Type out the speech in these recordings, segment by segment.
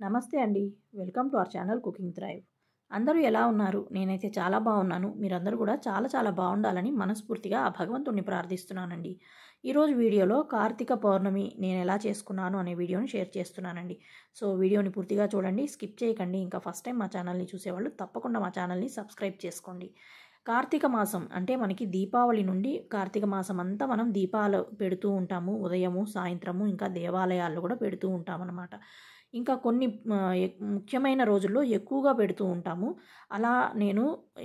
నమస్తే అండి. Welcome to our channel cooking thrive అందరూ ఎలా ఉన్నారు? నేనైతే చాలా బాగున్నాను. మీరందరూ కూడా చాలా చాలా బాగుండాలని మనస్ఫూర్తిగా ఆ భగవంతుణ్ణి ప్రార్థిస్తున్నానండి. ఈరోజు వీడియోలో కార్తీక పౌర్ణమి నేను ఎలా చేసుకున్నాను అనే వీడియోని షేర్ చేస్తున్నానండి. సో వీడియోని పూర్తిగా చూడండి. స్కిప్ చేయకండి. ఇంకా ఫస్ట్ టైం మా ఛానల్ని చూసేవాళ్ళు తప్పకుండా మా ఛానల్ని సబ్స్క్రైబ్ చేసుకోండి. కార్తీక మాసం అంటే మనకి దీపావళి నుండి కార్తీక మాసం అంతా మనం దీపాలు పెడుతూ ఉంటాము. ఉదయము సాయంత్రము ఇంకా దేవాలయాల్లో కూడా పెడుతూ ఉంటామన్నమాట. ఇంకా కొన్ని ముఖ్యమైన రోజుల్లో ఎక్కువగా పెడుతూ ఉంటాము. అలా నేను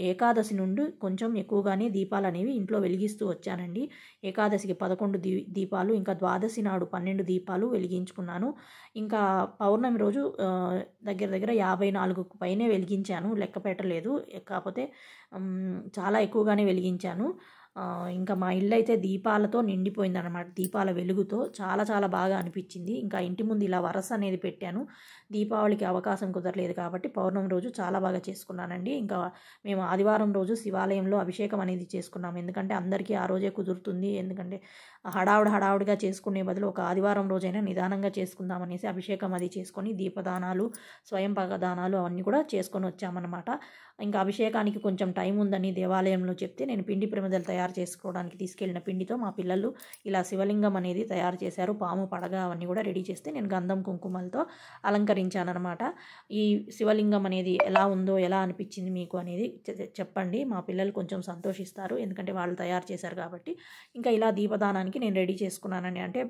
ఏకాదశి నుండి కొంచెం ఎక్కువగానే దీపాలు అనేవి ఇంట్లో వెలిగిస్తూ వచ్చానండి. ఏకాదశికి పదకొండు దీ దీపాలు ఇంకా ద్వాదశి నాడు పన్నెండు దీపాలు వెలిగించుకున్నాను. ఇంకా పౌర్ణమి రోజు దగ్గర దగ్గర యాభై నాలుగు పైనే వెలిగించాను. లెక్క పెట్టలేదు కాకపోతే చాలా ఎక్కువగానే వెలిగించాను. ఇంకా మా ఇల్లు అయితే దీపాలతో నిండిపోయింది అనమాట దీపాల వెలుగుతో. చాలా చాలా బాగా అనిపించింది. ఇంకా ఇంటి ముందు ఇలా వరస అనేది పెట్టాను. దీపావళికి అవకాశం కుదరలేదు కాబట్టి పౌర్ణమి రోజు చాలా బాగా చేసుకున్నానండి. ఇంకా మేము ఆదివారం రోజు శివాలయంలో అభిషేకం అనేది చేసుకున్నాము. ఎందుకంటే అందరికీ ఆ రోజే కుదురుతుంది. ఎందుకంటే హడావుడి హడావుడిగా చేసుకునే బదులు ఒక ఆదివారం రోజైనా నిదానంగా చేసుకుందామనేసి అభిషేకం అది చేసుకొని దీపదానాలు స్వయం దానాలు అవన్నీ కూడా చేసుకొని వచ్చామన్నమాట. ఇంకా అభిషేకానికి కొంచెం టైం ఉందని దేవాలయంలో చెప్తే నేను పిండి ప్రమిదలు తయారు తయారు చేసుకోవడానికి తీసుకెళ్ళిన పిండితో మా పిల్లలు ఇలా శివలింగం అనేది తయారు చేశారు. పాము పడగ అవన్నీ కూడా రెడీ చేస్తే నేను గంధం కుంకుమలతో అలంకరించానమాట ఈ శివలింగం అనేది ఎలా ఉందో ఎలా అనిపించింది మీకు అనేది చెప్పండి. మా పిల్లలు కొంచెం సంతోషిస్తారు. ఎందుకంటే వాళ్ళు తయారు చేశారు కాబట్టి. ఇంకా ఇలా దీపదానానికి నేను రెడీ చేసుకున్నానండి. అంటే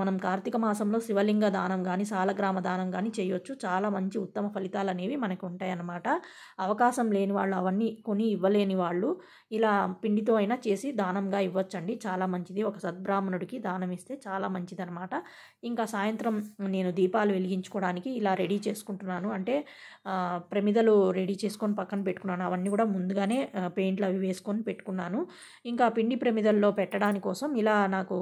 మనం కార్తీక మాసంలో శివలింగ దానం కానీ సాలగ్రామ దానం కానీ చేయొచ్చు. చాలా మంచి ఉత్తమ ఫలితాలు అనేవి మనకు ఉంటాయన్నమాట. అవకాశం లేని వాళ్ళు అవన్నీ కొని ఇవ్వలేని వాళ్ళు ఇలా పిండితో అయినా చేసి దానంగా ఇవ్వచ్చండి. చాలా మంచిది. ఒక సద్బ్రాహ్మణుడికి దానం ఇస్తే చాలా మంచిదన్నమాట. ఇంకా సాయంత్రం నేను దీపాలు వెలిగించుకోవడానికి ఇలా రెడీ చేసుకుంటున్నాను. అంటే ప్రమిదలు రెడీ చేసుకొని పక్కన పెట్టుకున్నాను. అవన్నీ కూడా ముందుగానే పెయింట్లు అవి వేసుకొని పెట్టుకున్నాను. ఇంకా పిండి ప్రమిదల్లో పెట్టడానికి కోసం ఇలా నాకు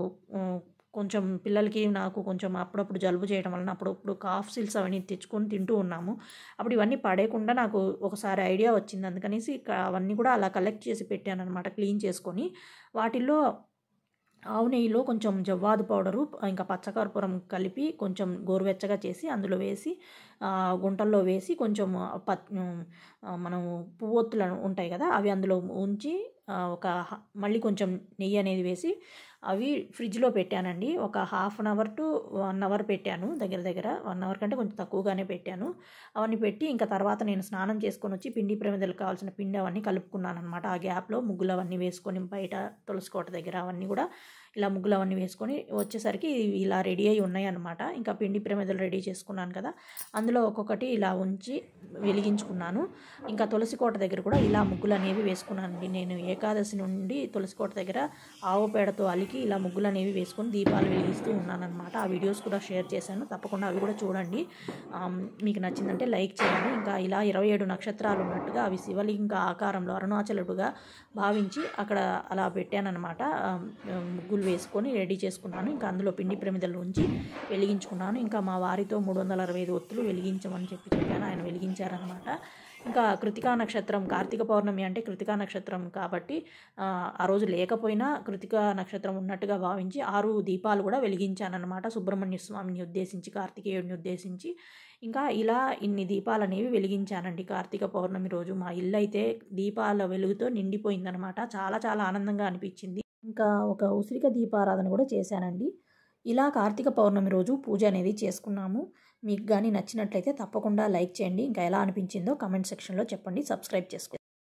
కొంచెం పిల్లలకి నాకు కొంచెం అప్పుడప్పుడు జలుబు చేయడం వలన అప్పుడప్పుడు కాఫ్ సిల్స్ అవన్నీ తెచ్చుకొని తింటూ ఉన్నాము. అప్పుడు ఇవన్నీ పడేయకుండా నాకు ఒకసారి ఐడియా వచ్చింది. అందుకనేసి అవన్నీ కూడా అలా కలెక్ట్ చేసి పెట్టాను అనమాట క్లీన్ చేసుకొని. వాటిల్లో ఆవు నెయ్యిలో కొంచెం జవ్వాదు పౌడరు ఇంకా పచ్చకర్పూరం కలిపి కొంచెం గోరువెచ్చగా చేసి అందులో వేసి గుంటల్లో వేసి కొంచెం ప మనం పువ్వొత్తులు ఉంటాయి కదా అవి అందులో ఉంచి ఒక మళ్ళీ కొంచెం నెయ్యి అనేది వేసి అవి ఫ్రిడ్జ్లో పెట్టానండి. ఒక half an hour to one hour పెట్టాను దగ్గర దగ్గర వన్ అవర్ కంటే కొంచెం తక్కువగానే పెట్టాను. అవన్నీ పెట్టి ఇంకా తర్వాత నేను స్నానం చేసుకొని వచ్చి పిండి ప్రమిదలకు కావాల్సిన పిండి అవన్నీ కలుపుకున్నాను అనమాట ఆ గ్యాప్లో ముగ్గులు అవన్నీ వేసుకొని బయట తులసి కోట దగ్గర అవన్నీ కూడా ఇలా ముగ్గులు అవన్నీ వేసుకొని వచ్చేసరికి ఇలా రెడీ అయి ఉన్నాయి అనమాట ఇంకా పిండి ప్రమిదలు రెడీ చేసుకున్నాను కదా. అందులో ఒక్కొక్కటి ఇలా ఉంచి వెలిగించుకున్నాను. ఇంకా తులసి కోట దగ్గర కూడా ఇలా ముగ్గులు అనేవి వేసుకున్నానండి. నేను ఏకాదశి నుండి తులసి కోట దగ్గర ఆవు పేడతో అలికి ఇలా ముగ్గులు అనేవి వేసుకొని దీపాలు వెలిగిస్తూ ఉన్నానన్నమాట. ఆ వీడియోస్ కూడా షేర్ చేశాను. తప్పకుండా అవి కూడా చూడండి. మీకు నచ్చిందంటే లైక్ చేయండి. ఇంకా ఇలా ఇరవై ఏడు నక్షత్రాలు ఉన్నట్టుగా అవి శివలింగ ఆకారంలో అరుణాచలుడుగా భావించి అక్కడ అలా పెట్టానన్నమాట. ముగ్గులు వేసుకొని రెడీ చేసుకున్నాను. ఇంకా అందులో పిండి ప్రమిదలు ఉంచి వెలిగించుకున్నాను. ఇంకా మా వారితో మూడు వందల అరవై ఐదు ఒత్తులు వెలిగించమని చెప్పి చెప్పాను. ఆయన వెలిగించారనమాట ఇంకా కృతికా నక్షత్రం కార్తీక పౌర్ణమి అంటే కృతికా నక్షత్రం కాబట్టి ఆ, ఆ రోజు లేకపోయినా కృతికా నక్షత్రం ఉన్నట్టుగా భావించి ఆరు దీపాలు కూడా వెలిగించానన్నమాట. సుబ్రహ్మణ్య స్వామిని ఉద్దేశించి కార్తికేయుడిని ఉద్దేశించి. ఇంకా ఇలా ఇన్ని దీపాలు అనేవి వెలిగించానండి. కార్తీక పౌర్ణమి రోజు మా ఇల్లు అయితే దీపాల వెలుగుతో నిండిపోయిందనమాట చాలా చాలా ఆనందంగా అనిపించింది. ఇంకా ఒక ఉసిరిక దీపారాధన కూడా చేశానండి. ఇలా కార్తీక పౌర్ణమి రోజు పూజ అనేది చేసుకున్నాము. మీకు కానీ నచ్చినట్లయితే తప్పకుండా లైక్ చేయండి. ఇంకా ఎలా అనిపించిందో కమెంట్ సెక్షన్లో చెప్పండి. సబ్స్క్రైబ్ చేసుకోండి.